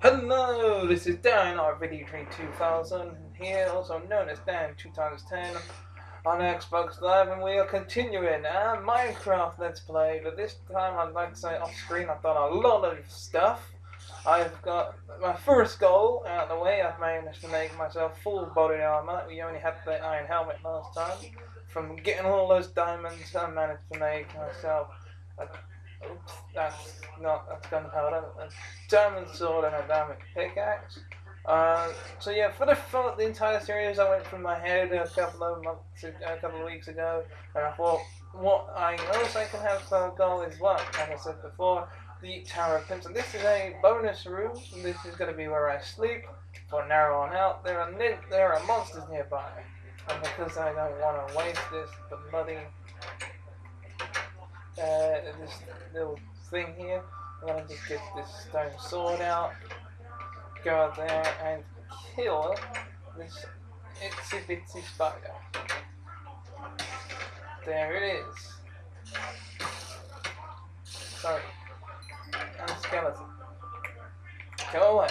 Hello, this is Danrvdtree2000 here, also known as Dan 2010 on Xbox Live, and we are continuing our Minecraft Let's Play. But this time, I'd like to say off screen, I've done a lot of stuff. I've got my first goal out of the way. I've managed to make myself full body armor. We only had the iron helmet last time. From getting all those diamonds, I managed to make myself a Oops, that's not that's gunpowder. A diamond sword and a diamond pickaxe. Uh, so yeah, for the for the entire series, I went through my head a couple of months, a couple of weeks ago, and I thought what I also can have for a goal is what, like I said before, the Tower of. And this is a bonus room. This is going to be where I sleep. For narrow on out, there are there are monsters nearby, and because I don't want to waste this the bloody uh, this little thing here. I'm gonna just get this stone sword out, go out there and kill this itsy bitsy spider. There it is. Sorry. And skeleton. Go away.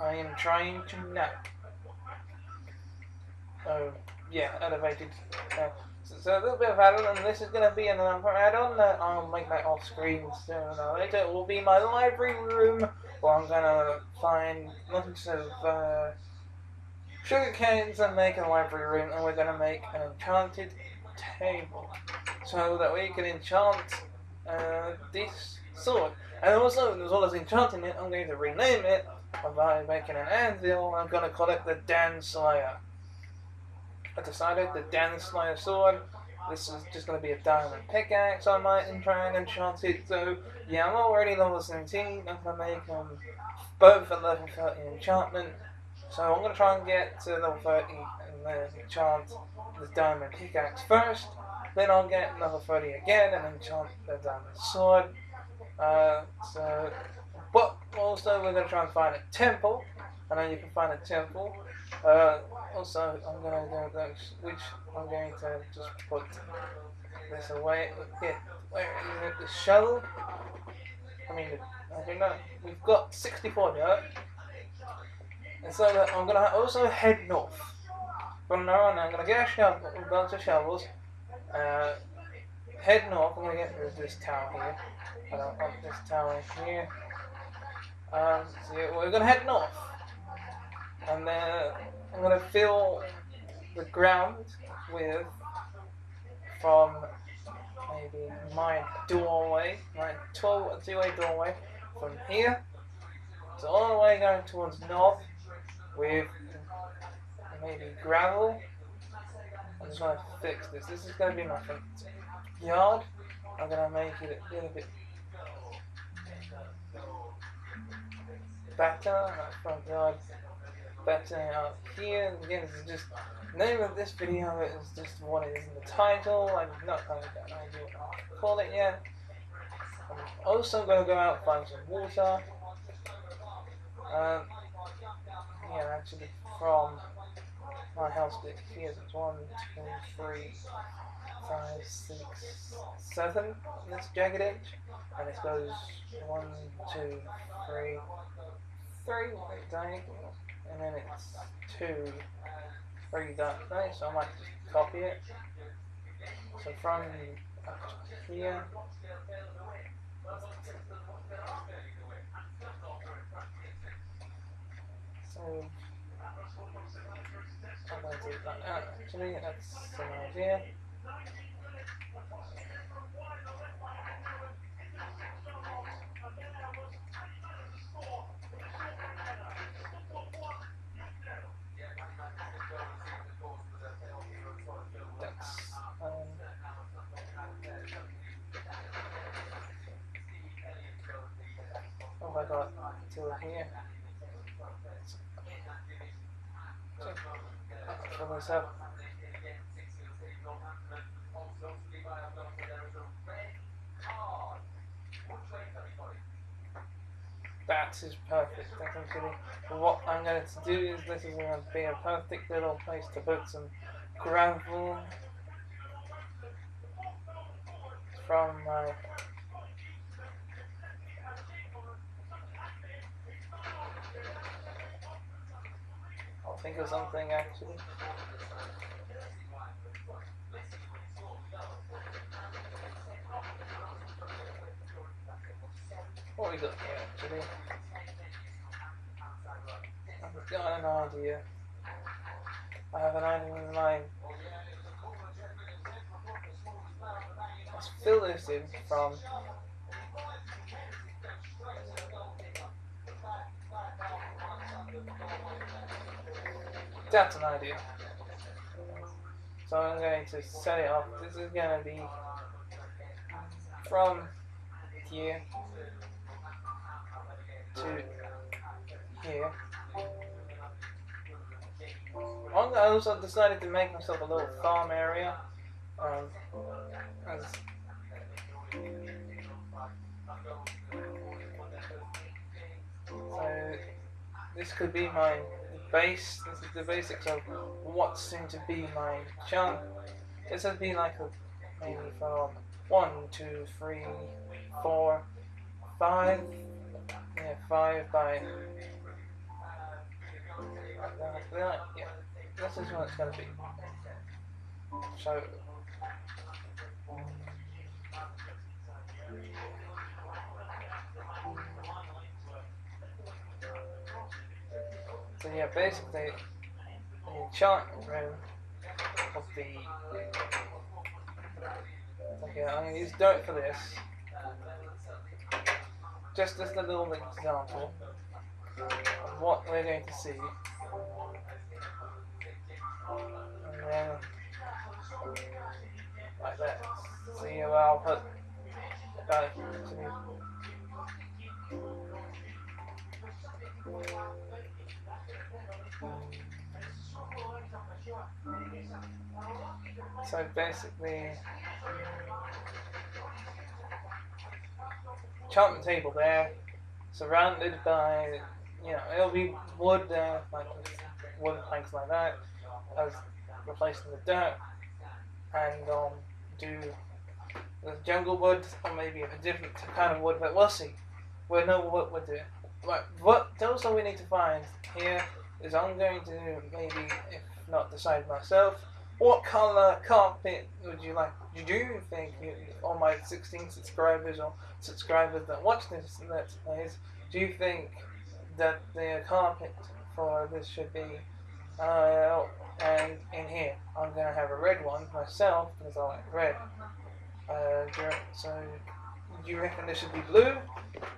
I am trying to nap. Oh, yeah, elevated. Uh, so a little bit of add-on, and this is going to be another add-on that I'll make that off screen sooner later. It will be my library room, where I'm going to find lots of uh, sugar canes and make a library room, and we're going to make an enchanted table, so that we can enchant uh, this sword. And also, as well as enchanting it, I'm going to rename it by making an anvil. I'm going to call it the Dan Slayer. I decided the Dan Slayer sword. This is just going to be a diamond pickaxe I might try and enchant it. So yeah, I'm already level 17. I'm going to make them both at level 30 enchantment. So I'm going to try and get to level 30 and then enchant the diamond pickaxe first. Then I'll get level 30 again and enchant the diamond sword. Uh, so, but also we're going to try and find a temple. I know you can find a temple. Uh, also, I'm going to go which I'm going to just put this away. Yeah, where is it? The shovel? I mean, I don't know. We've got 64 dirt. And so uh, I'm going to also head north. From now on, I'm going to get a shovel, a bunch of shovels. Uh, head north. I'm going to get rid of this tower here. I don't want this tower here. Um, so yeah, we're going to head north and then I'm to fill the ground with from maybe my doorway, my two-way doorway from here so all the way going towards north with maybe gravel. I'm just to fix this. This is going to be my front yard. I'm going to make it a little bit better. My front yard but uh, here, again, this is just, name of this video is just what it is in the title. I'm not going to idea what call it yet. I'm also going to go out and find some water. Um, yeah, actually, from my house to here, it's one, two, three, five, six, seven. This jagged edge, and it goes one, two, three, three diagonal and then it's two three dot right, so I might just copy it. So from here so I'm going to do that. Uh, actually, that's an idea. I got here. For myself. That is perfect. What I'm going to do is this is going to be a perfect little place to put some gravel from my think of something actually. What we got here actually? I've got an idea. I have an idea in mind. Let's fill this in from That's an idea. So I'm going to set it up. This is going to be from here to here. I also decided to make myself a little farm area. Um, as so this could be my base. This is the basics of what seemed to be my chunk. This would be like a maybe from one, two, three, four, five. Yeah, five by Yeah, this is what it's gonna be. So So yeah, basically, the enchantment room of the... Okay, I'm to use dirt for this. Just as a little example of what we're going to see. And then, like that. See where I'll put that so basically, enchantment table there, surrounded by, you know, it'll be wood there, like wooden planks like that, as replacing the dirt, and um, do the jungle wood, or maybe a different kind of wood, but we'll see. We'll know what we're doing. Right, what also we need to find here is I'm going to maybe, if not decide myself, what color carpet would you like? Do you think, you, all my 16 subscribers or subscribers that watch this Let's Plays, do you think that the carpet for this should be, uh, and in here, I'm going to have a red one myself because I like red. Uh, so, do you reckon this should be blue,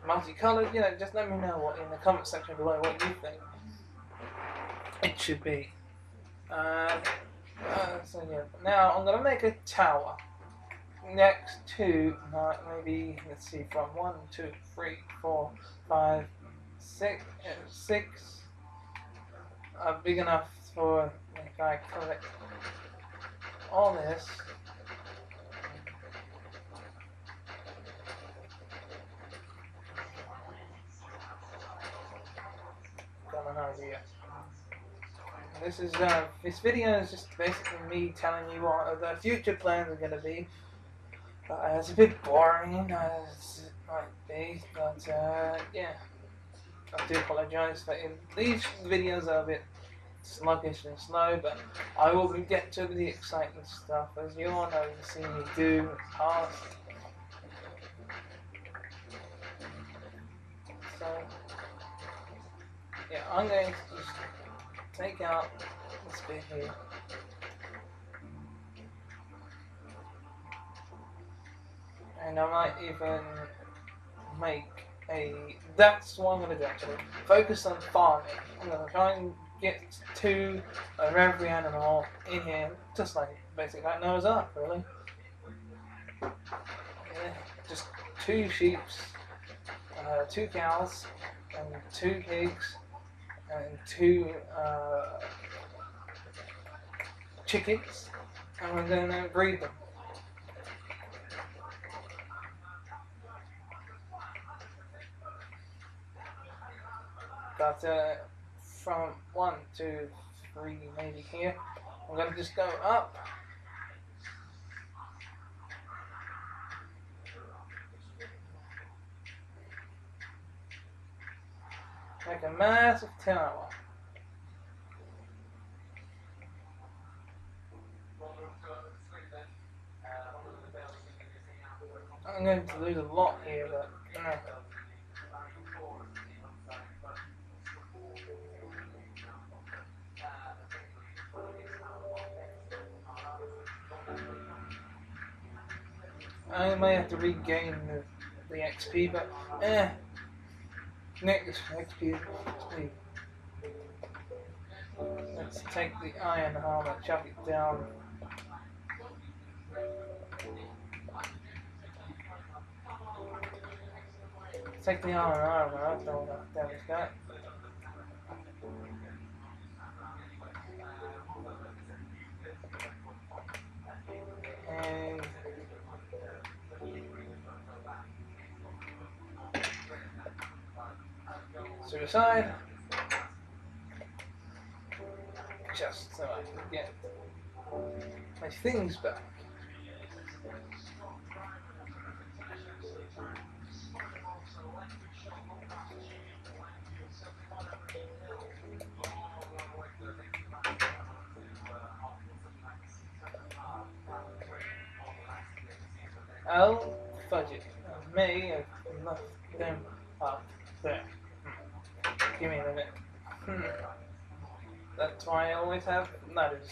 multicolored? You know, just let me know what in the comment section below what you think it should be. Uh, uh, so yeah, now I'm gonna make a tower next to uh, maybe let's see from one, two, three, four, five, six, uh, six. Uh, big enough for if I collect all this. Got an idea this is uh, this video is just basically me telling you what the future plans are going to be. Uh, it's a bit boring as it might be, but uh, yeah, I do apologise for. These videos are a bit sluggish and slow, but I will get to the exciting stuff as you all know you've seen me do past. So, yeah, I'm going to take out this bit here. And I might even make a, that's what I'm going to do actually, focus on farming. I'm going to try and get two of every animal in here, just like basically like Noah's Ark really. Yeah, just two sheep, uh, two cows, and two pigs, and two uh, chickens, and we're to breed them. Got uh, from one, two, three, maybe here. I'm going to just go up. massive tower. I'm going to lose a lot here, but. I may have to regain the, the XP, but eh, Next XP, XP. Let's take the iron armor, chuck it down. Take the iron armor, I don't know what damage that. Suicide. Just so I can get my things back. I'll fudge it. May have left them. Hmm. Give me a minute. Hmm. That's why I always have letters.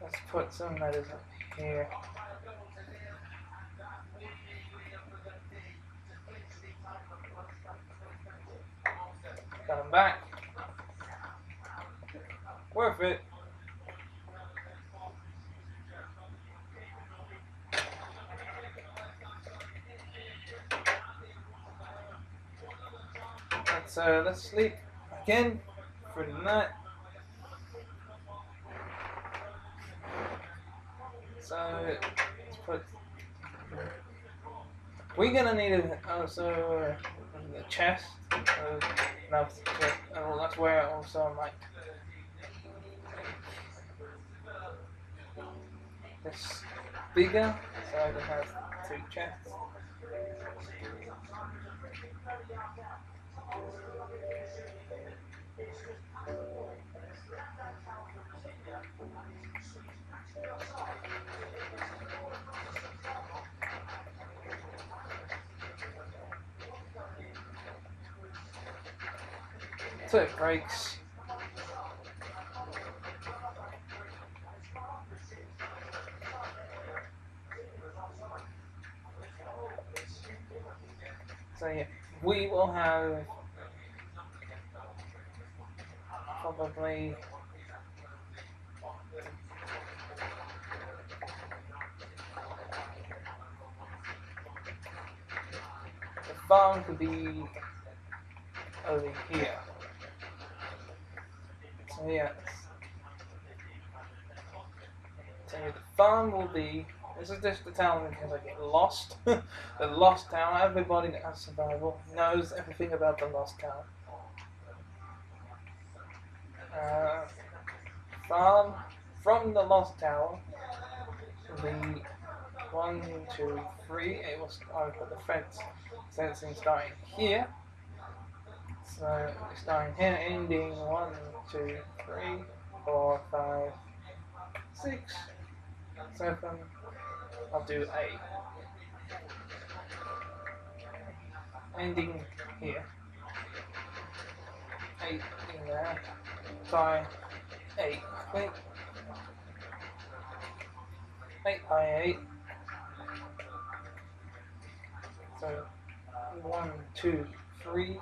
Let's put some letters up here. Got back. Worth it. Let's uh, let's sleep again for the night. So let's put. We're gonna need a, also a chest. Uh, no, uh, that's where also like this bigger, so I have two chests. It breaks. So yeah, we will have probably the farm could be over here. Yeah. So the farm will be this is just the town in case I get lost. the lost town. Everybody that has survival knows everything about the lost town. Uh, farm from the lost town. The one, two, three. It was I put the fence fencing starting here. So starting here, ending one, two, three, four, five, six, seven. I'll do eight. Ending here. Eight in there. By eight. Click. Eight by eight. So one, two, three,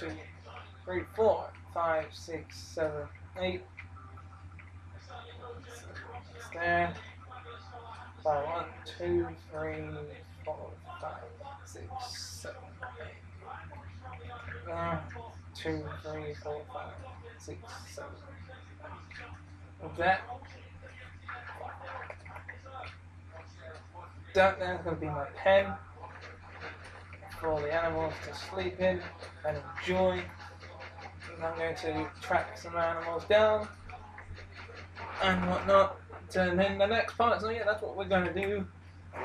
two, three, four, five, six, seven, eight. There. By one, two, three, four, five, six, seven, eight. One, two, three, four, five, six, seven. With that, there's to be my pen for all the animals to sleep in and enjoy. And I'm going to track some animals down and whatnot. And then the next part, so yeah, that's what we're going to do.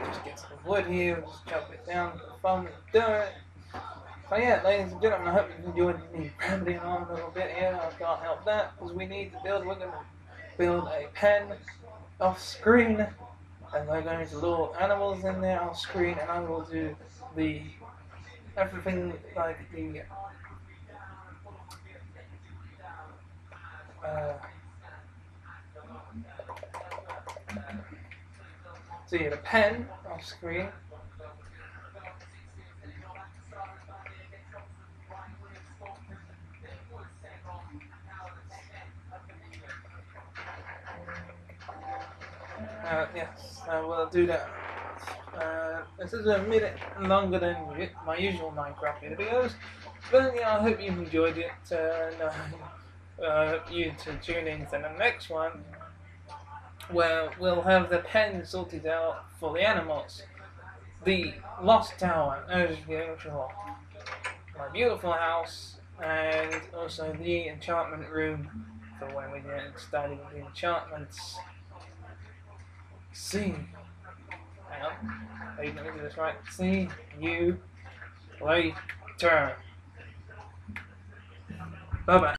Just get some wood here, just chop it down, farm it, do it. So yeah, ladies and gentlemen, I hope you enjoyed me rambling on a little bit here. I can't help that because we need to build. We're going to build a pen off screen, and we're going to lure animals in there off screen, and I will do the everything like the. Uh, so you have a pen off screen. Uh, yes, I will do that. Uh, this is a minute longer than my usual Minecraft videos, but yeah, I hope you've enjoyed it, and uh, uh, you to tune in to the next one, where we'll have the pen sorted out for the animals. The Lost Tower, as. My beautiful house, and also the enchantment room for when we get started with the enchantments. See. Hang on. Wait, let me do this right. See you later. Bye bye.